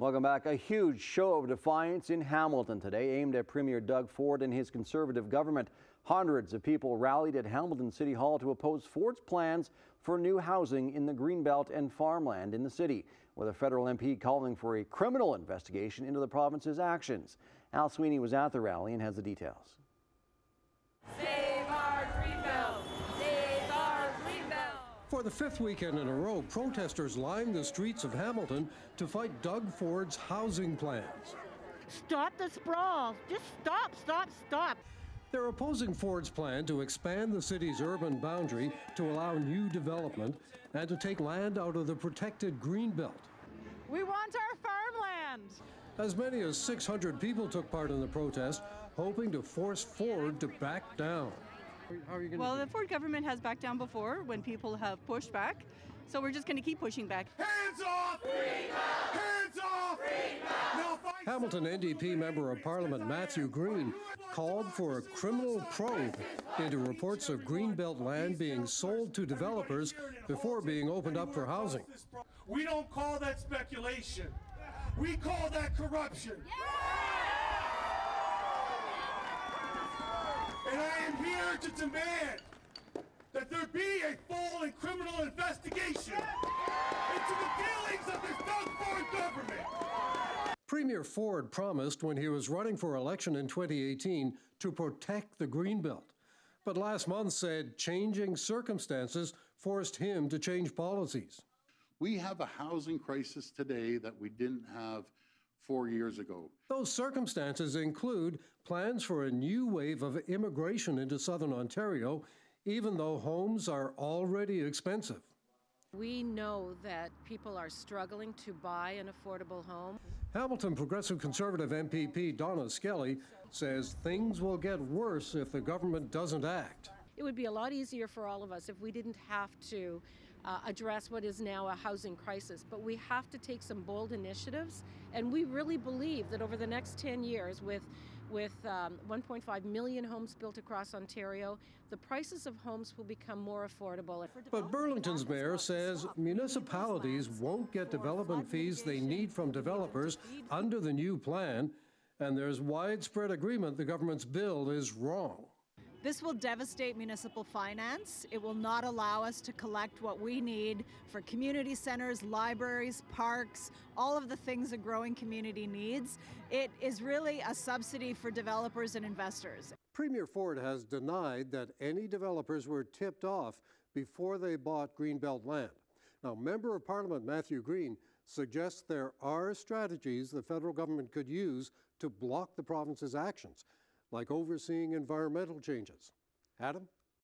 Welcome back. A huge show of defiance in Hamilton today aimed at Premier Doug Ford and his conservative government. Hundreds of people rallied at Hamilton City Hall to oppose Ford's plans for new housing in the Greenbelt and farmland in the city, with a federal MP calling for a criminal investigation into the province's actions. Al Sweeney was at the rally and has the details. Save our For the fifth weekend in a row, protesters lined the streets of Hamilton to fight Doug Ford's housing plans. Stop the sprawl! Just stop, stop, stop! They're opposing Ford's plan to expand the city's urban boundary to allow new development and to take land out of the protected Greenbelt. We want our farmland! As many as 600 people took part in the protest, hoping to force Ford to back down. How are you well, the Ford government has backed down before when people have pushed back, so we're just going to keep pushing back. Hands off! Hands off! Hamilton NDP Member of Parliament Matthew Green called for a criminal probe into reports of Greenbelt land being sold to developers before being opened up for housing. We don't call that speculation. We call that corruption. And I am here to demand that there be a full and criminal investigation into the dealings of this Doug Ford government. Premier Ford promised when he was running for election in 2018 to protect the Greenbelt, but last month said changing circumstances forced him to change policies. We have a housing crisis today that we didn't have four years ago. Those circumstances include plans for a new wave of immigration into southern Ontario, even though homes are already expensive. We know that people are struggling to buy an affordable home. Hamilton Progressive Conservative MPP Donna Skelly says things will get worse if the government doesn't act. It would be a lot easier for all of us if we didn't have to uh, address what is now a housing crisis. But we have to take some bold initiatives, and we really believe that over the next 10 years, with with um, 1.5 million homes built across Ontario, the prices of homes will become more affordable. But Burlington's mayor says municipalities won't get development fees they need from developers under the new plan, and there's widespread agreement the government's bill is wrong. This will devastate municipal finance. It will not allow us to collect what we need for community centers, libraries, parks, all of the things a growing community needs. It is really a subsidy for developers and investors. Premier Ford has denied that any developers were tipped off before they bought Greenbelt land. Now, Member of Parliament Matthew Green suggests there are strategies the federal government could use to block the province's actions like overseeing environmental changes. Adam?